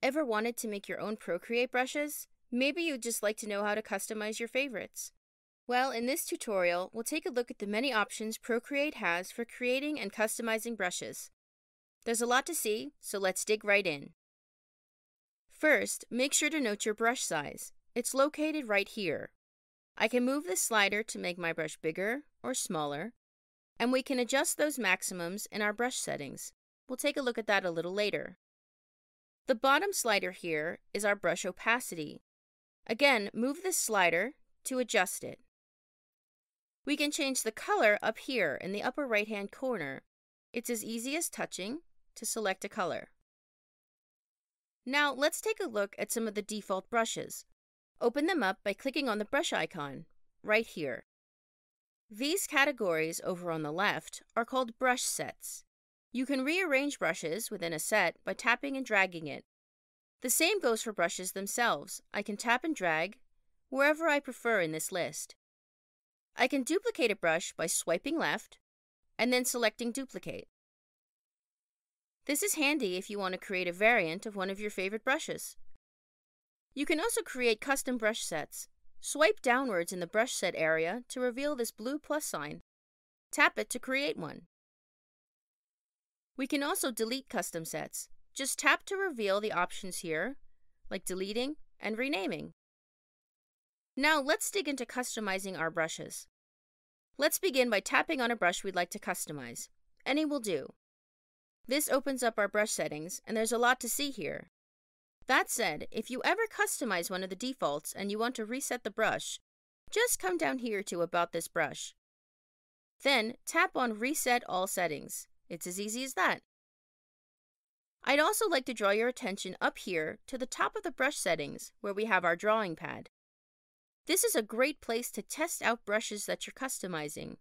Ever wanted to make your own Procreate brushes? Maybe you'd just like to know how to customize your favorites. Well, in this tutorial, we'll take a look at the many options Procreate has for creating and customizing brushes. There's a lot to see, so let's dig right in. First, make sure to note your brush size. It's located right here. I can move this slider to make my brush bigger or smaller, and we can adjust those maximums in our brush settings. We'll take a look at that a little later. The bottom slider here is our brush opacity. Again, move this slider to adjust it. We can change the color up here in the upper right hand corner. It's as easy as touching to select a color. Now let's take a look at some of the default brushes. Open them up by clicking on the brush icon, right here. These categories over on the left are called brush sets. You can rearrange brushes within a set by tapping and dragging it. The same goes for brushes themselves. I can tap and drag wherever I prefer in this list. I can duplicate a brush by swiping left and then selecting Duplicate. This is handy if you want to create a variant of one of your favorite brushes. You can also create custom brush sets. Swipe downwards in the brush set area to reveal this blue plus sign. Tap it to create one. We can also delete custom sets. Just tap to reveal the options here, like deleting and renaming. Now let's dig into customizing our brushes. Let's begin by tapping on a brush we'd like to customize. Any will do. This opens up our brush settings, and there's a lot to see here. That said, if you ever customize one of the defaults and you want to reset the brush, just come down here to About this brush. Then tap on Reset All Settings. It's as easy as that. I'd also like to draw your attention up here to the top of the brush settings where we have our drawing pad. This is a great place to test out brushes that you're customizing.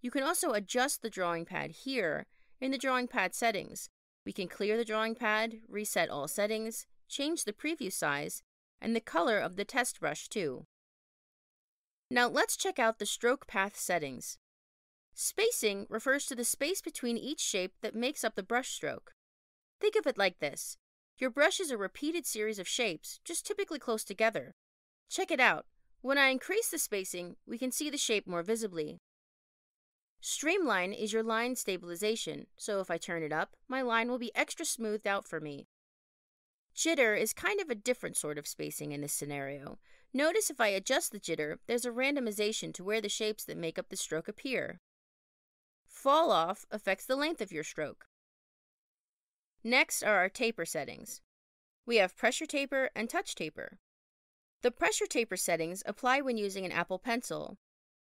You can also adjust the drawing pad here in the drawing pad settings. We can clear the drawing pad, reset all settings, change the preview size, and the color of the test brush too. Now let's check out the stroke path settings. Spacing refers to the space between each shape that makes up the brush stroke. Think of it like this. Your brush is a repeated series of shapes, just typically close together. Check it out. When I increase the spacing, we can see the shape more visibly. Streamline is your line stabilization, so if I turn it up, my line will be extra smoothed out for me. Jitter is kind of a different sort of spacing in this scenario. Notice if I adjust the jitter, there's a randomization to where the shapes that make up the stroke appear. Fall off affects the length of your stroke. Next are our taper settings. We have pressure taper and touch taper. The pressure taper settings apply when using an Apple Pencil,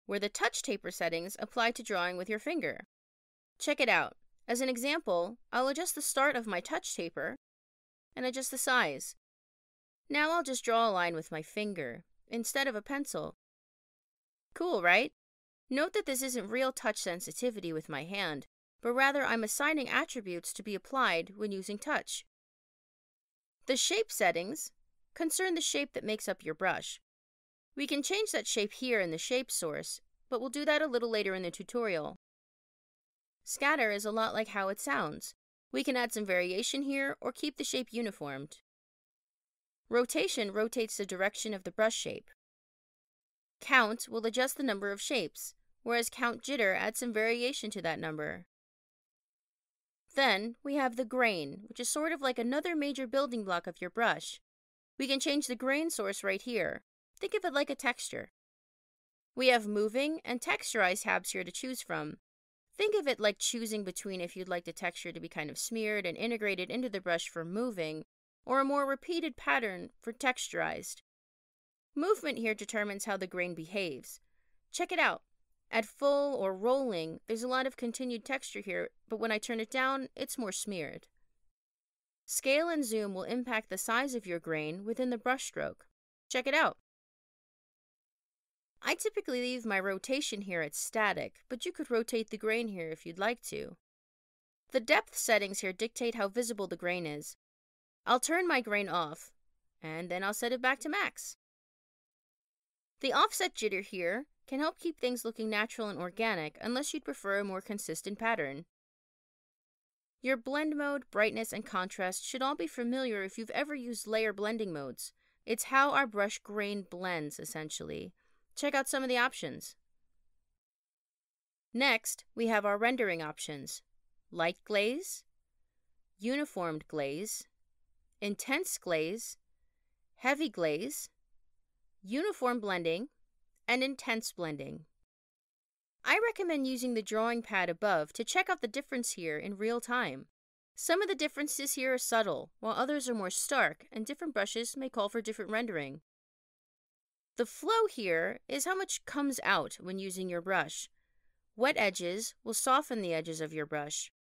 where the touch taper settings apply to drawing with your finger. Check it out. As an example, I'll adjust the start of my touch taper and adjust the size. Now I'll just draw a line with my finger instead of a pencil. Cool, right? Note that this isn't real touch sensitivity with my hand, but rather I'm assigning attributes to be applied when using touch. The shape settings concern the shape that makes up your brush. We can change that shape here in the shape source, but we'll do that a little later in the tutorial. Scatter is a lot like how it sounds. We can add some variation here or keep the shape uniformed. Rotation rotates the direction of the brush shape. Count will adjust the number of shapes whereas count jitter adds some variation to that number. Then we have the grain, which is sort of like another major building block of your brush. We can change the grain source right here. Think of it like a texture. We have moving and texturized tabs here to choose from. Think of it like choosing between if you'd like the texture to be kind of smeared and integrated into the brush for moving, or a more repeated pattern for texturized. Movement here determines how the grain behaves. Check it out. At full or rolling, there's a lot of continued texture here, but when I turn it down, it's more smeared. Scale and zoom will impact the size of your grain within the brushstroke. Check it out. I typically leave my rotation here at static, but you could rotate the grain here if you'd like to. The depth settings here dictate how visible the grain is. I'll turn my grain off, and then I'll set it back to max. The offset jitter here can help keep things looking natural and organic unless you'd prefer a more consistent pattern. Your blend mode, brightness, and contrast should all be familiar if you've ever used layer blending modes. It's how our brush grain blends, essentially. Check out some of the options. Next, we have our rendering options. Light glaze, uniformed glaze, intense glaze, heavy glaze, uniform blending, and intense blending. I recommend using the drawing pad above to check out the difference here in real time. Some of the differences here are subtle, while others are more stark, and different brushes may call for different rendering. The flow here is how much comes out when using your brush. Wet edges will soften the edges of your brush.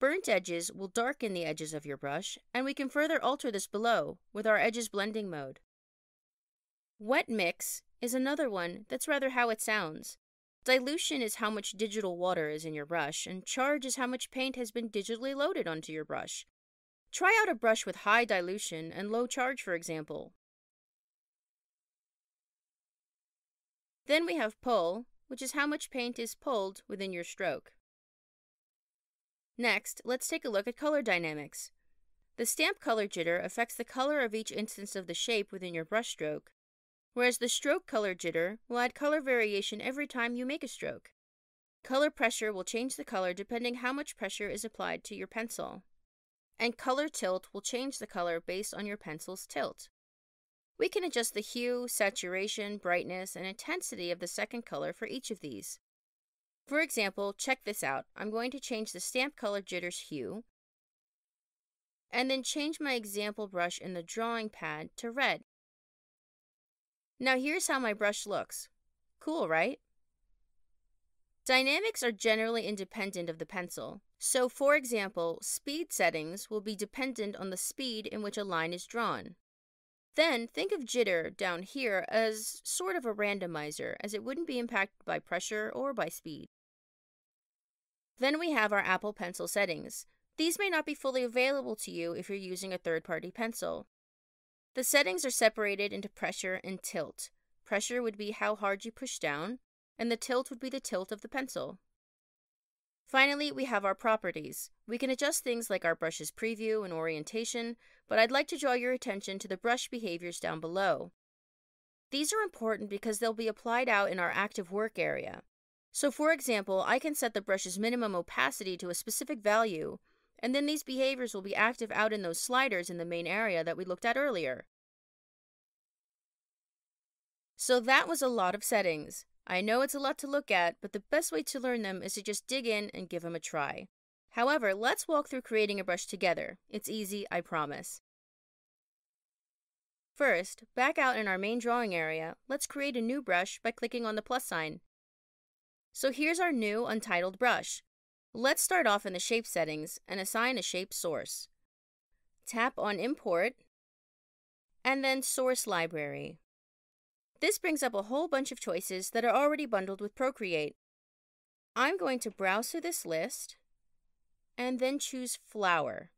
Burnt edges will darken the edges of your brush, and we can further alter this below with our edges blending mode. Wet mix is another one that's rather how it sounds. Dilution is how much digital water is in your brush, and charge is how much paint has been digitally loaded onto your brush. Try out a brush with high dilution and low charge, for example. Then we have pull, which is how much paint is pulled within your stroke. Next, let's take a look at color dynamics. The stamp color jitter affects the color of each instance of the shape within your brushstroke, whereas the stroke color jitter will add color variation every time you make a stroke. Color pressure will change the color depending how much pressure is applied to your pencil. And color tilt will change the color based on your pencil's tilt. We can adjust the hue, saturation, brightness, and intensity of the second color for each of these. For example, check this out. I'm going to change the stamp color jitter's hue, and then change my example brush in the drawing pad to red. Now here's how my brush looks. Cool, right? Dynamics are generally independent of the pencil. So, for example, speed settings will be dependent on the speed in which a line is drawn. Then think of jitter down here as sort of a randomizer, as it wouldn't be impacted by pressure or by speed. Then we have our Apple Pencil settings. These may not be fully available to you if you're using a third-party pencil. The settings are separated into pressure and tilt. Pressure would be how hard you push down, and the tilt would be the tilt of the pencil. Finally, we have our properties. We can adjust things like our brush's preview and orientation, but I'd like to draw your attention to the brush behaviors down below. These are important because they'll be applied out in our active work area. So for example, I can set the brush's minimum opacity to a specific value, and then these behaviors will be active out in those sliders in the main area that we looked at earlier. So that was a lot of settings. I know it's a lot to look at, but the best way to learn them is to just dig in and give them a try. However, let's walk through creating a brush together. It's easy, I promise. First, back out in our main drawing area, let's create a new brush by clicking on the plus sign. So here's our new untitled brush. Let's start off in the shape settings and assign a shape source. Tap on Import, and then Source Library. This brings up a whole bunch of choices that are already bundled with Procreate. I'm going to browse through this list, and then choose Flower.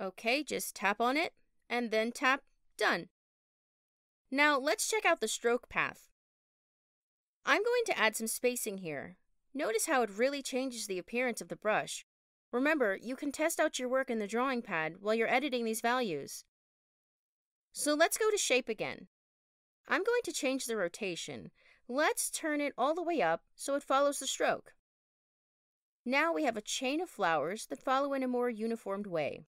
Okay, just tap on it, and then tap Done. Now let's check out the stroke path. I'm going to add some spacing here. Notice how it really changes the appearance of the brush. Remember, you can test out your work in the drawing pad while you're editing these values. So let's go to shape again. I'm going to change the rotation. Let's turn it all the way up so it follows the stroke. Now we have a chain of flowers that follow in a more uniformed way.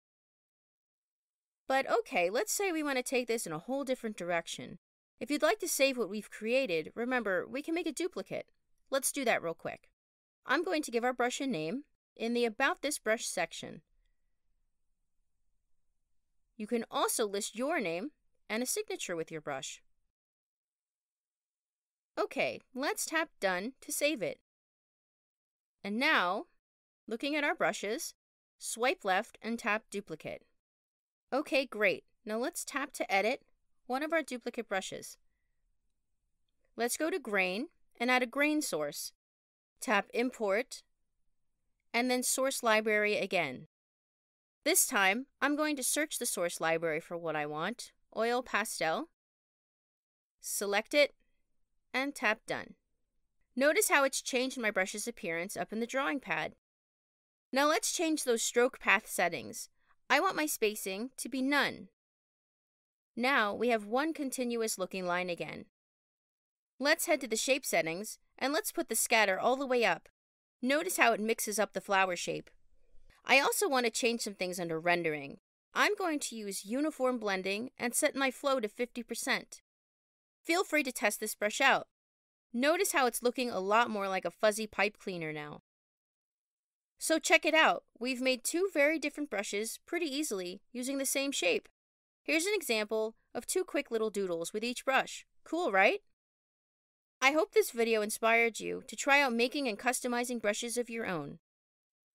But okay, let's say we want to take this in a whole different direction. If you'd like to save what we've created, remember, we can make a duplicate. Let's do that real quick. I'm going to give our brush a name in the About This Brush section. You can also list your name and a signature with your brush. Okay, let's tap Done to save it. And now, looking at our brushes, swipe left and tap Duplicate. Okay, great. Now let's tap to edit one of our duplicate brushes. Let's go to Grain and add a grain source. Tap Import, and then Source Library again. This time, I'm going to search the source library for what I want, Oil Pastel, select it, and tap Done. Notice how it's changed my brush's appearance up in the drawing pad. Now let's change those stroke path settings. I want my spacing to be none. Now we have one continuous looking line again. Let's head to the shape settings and let's put the scatter all the way up. Notice how it mixes up the flower shape. I also want to change some things under rendering. I'm going to use uniform blending and set my flow to 50%. Feel free to test this brush out. Notice how it's looking a lot more like a fuzzy pipe cleaner now. So check it out. We've made two very different brushes pretty easily using the same shape. Here's an example of two quick little doodles with each brush. Cool, right? I hope this video inspired you to try out making and customizing brushes of your own.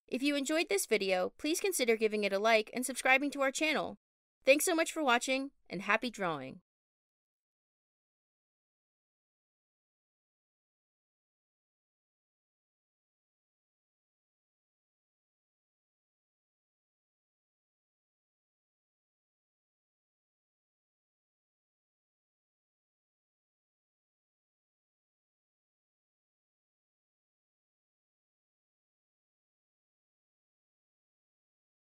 If you enjoyed this video, please consider giving it a like and subscribing to our channel. Thanks so much for watching, and happy drawing!